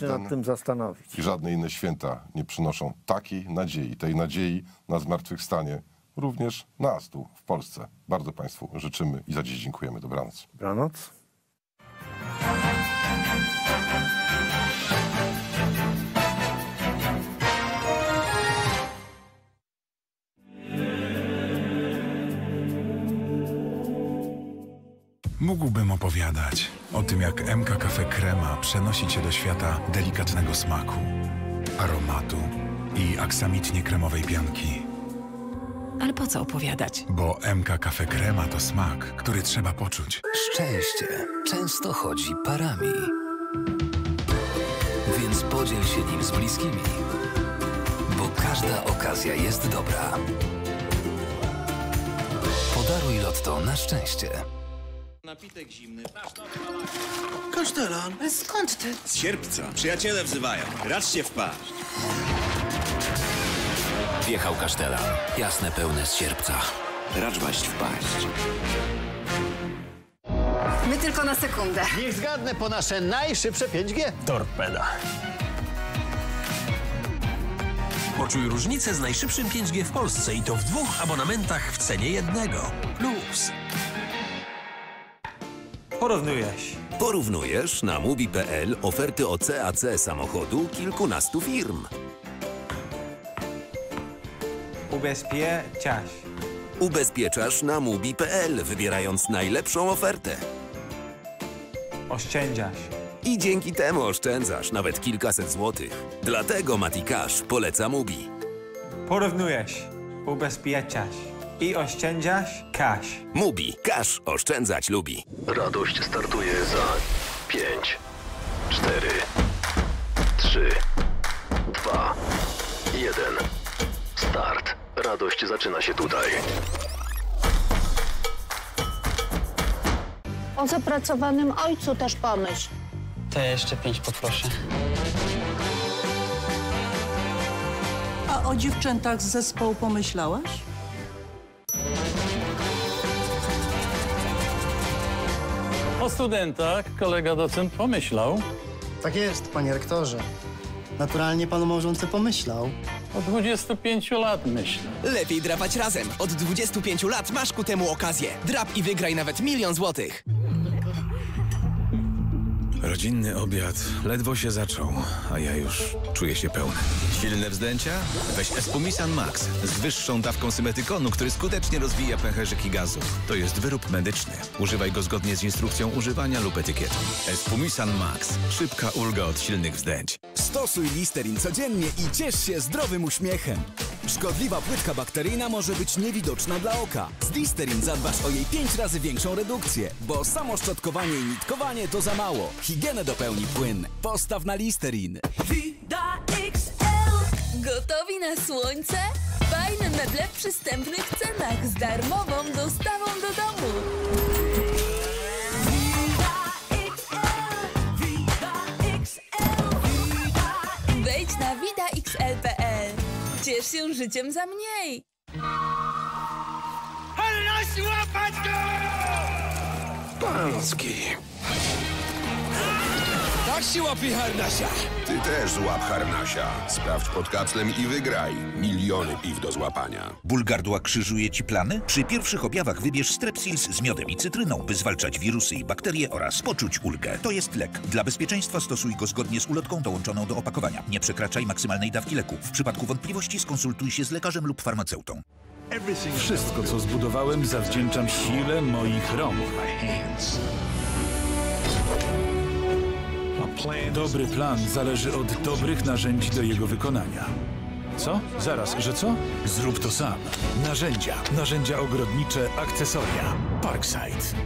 się nad tym zastanowić. i żadne inne święta nie przynoszą takiej nadziei, tej nadziei na zmartwychwstanie również nas tu w Polsce. Bardzo Państwu życzymy i za dziś dziękujemy. Dobranoc. Dobranoc. Mógłbym opowiadać o tym, jak MK Cafe Crema przenosi cię do świata delikatnego smaku, aromatu i aksamitnie kremowej pianki. Ale po co opowiadać? Bo MK Cafe Crema to smak, który trzeba poczuć. Szczęście często chodzi parami. Więc podziel się nim z bliskimi. Bo każda okazja jest dobra. Podaruj lotto na szczęście. Napitek zimny. Kasztelan. Skąd ty? Z sierpca. Przyjaciele wzywają. Raczcie wpaść. Wjechał kasztelan. Jasne, pełne z sierpca. Racz waść wpaść. My tylko na sekundę. Niech zgadnę po nasze najszybsze 5G. Torpeda. Poczuj różnicę z najszybszym 5G w Polsce i to w dwóch abonamentach w cenie jednego. Plus. Porównujesz. Porównujesz na mubi.pl oferty o CAC samochodu kilkunastu firm. Ubezpieczasz. Ubezpieczasz na mubi.pl, wybierając najlepszą ofertę. Oszczędzasz. I dzięki temu oszczędzasz nawet kilkaset złotych. Dlatego Mati Cash poleca Mubi. Porównujesz. Ubezpieczasz. I oszczędzasz cash. Mubi. Cash oszczędzać lubi. Radość startuje za 5, 4, 3, 2, 1. Start. Radość zaczyna się tutaj. O zapracowanym ojcu też pomyśl. Te jeszcze pięć poproszę. A o dziewczętach z zespołu pomyślałaś? O studentach kolega docent pomyślał. Tak jest, panie rektorze. Naturalnie pan małżonce pomyślał. Od 25 lat myślę. Lepiej drapać razem. Od 25 lat masz ku temu okazję. Drap i wygraj nawet milion złotych. Rodzinny obiad ledwo się zaczął, a ja już czuję się pełny. Silne wzdęcia? Weź Espumisan Max z wyższą dawką symetykonu, który skutecznie rozwija pęcherzyki gazu. To jest wyrób medyczny. Używaj go zgodnie z instrukcją używania lub etykietą. Espumisan Max. Szybka ulga od silnych wzdęć. Stosuj Listerin codziennie i ciesz się zdrowym uśmiechem. Szkodliwa płytka bakteryjna może być niewidoczna dla oka. Z Listerin zadbasz o jej 5 razy większą redukcję, bo samo szczotkowanie i nitkowanie to za mało. Higienę dopełni płyn. Postaw na Listerin. Vida XL. Gotowi na słońce? Fajne meble w przystępnych cenach z darmową dostawą do domu. Ciesz się życiem za mniej. Łapać go! Pański. Się łapie harnasia. Ty też złap harnasia. Sprawdź pod kapslem i wygraj. Miliony piw do złapania. Ból gardła krzyżuje ci plany? Przy pierwszych objawach wybierz Strepsils z miodem i cytryną, by zwalczać wirusy i bakterie oraz poczuć ulgę. To jest lek. Dla bezpieczeństwa stosuj go zgodnie z ulotką dołączoną do opakowania. Nie przekraczaj maksymalnej dawki leku. W przypadku wątpliwości skonsultuj się z lekarzem lub farmaceutą. Wszystko, co zbudowałem, zawdzięczam sile moich rąk. Dobry plan zależy od dobrych narzędzi do jego wykonania. Co? Zaraz, że co? Zrób to sam. Narzędzia, narzędzia ogrodnicze, akcesoria. Parkside.